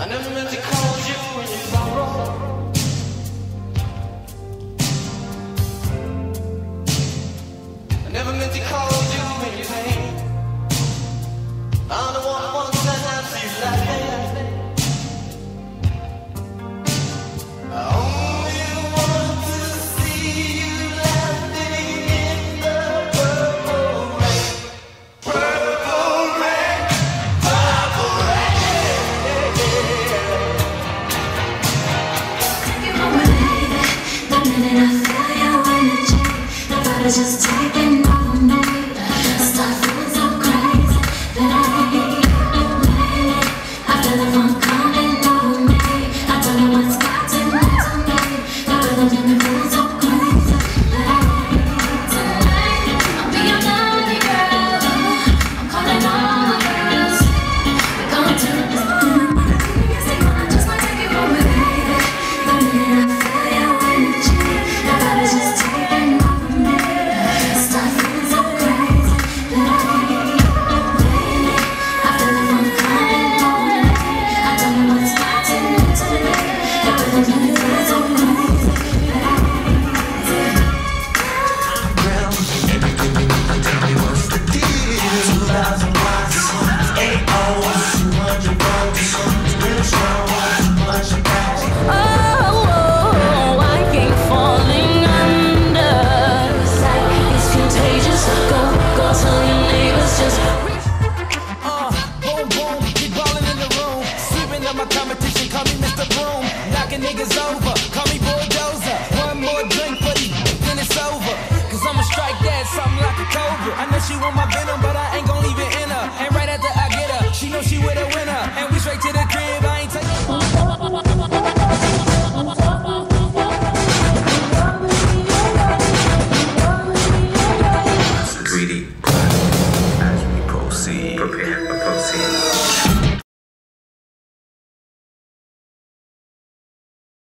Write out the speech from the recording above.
I never meant to call you when you borrowed. just taking is over. Call me bulldozer. One more drink for the then it's over. Cause I'ma strike that something like a cobra. I know she want my venom.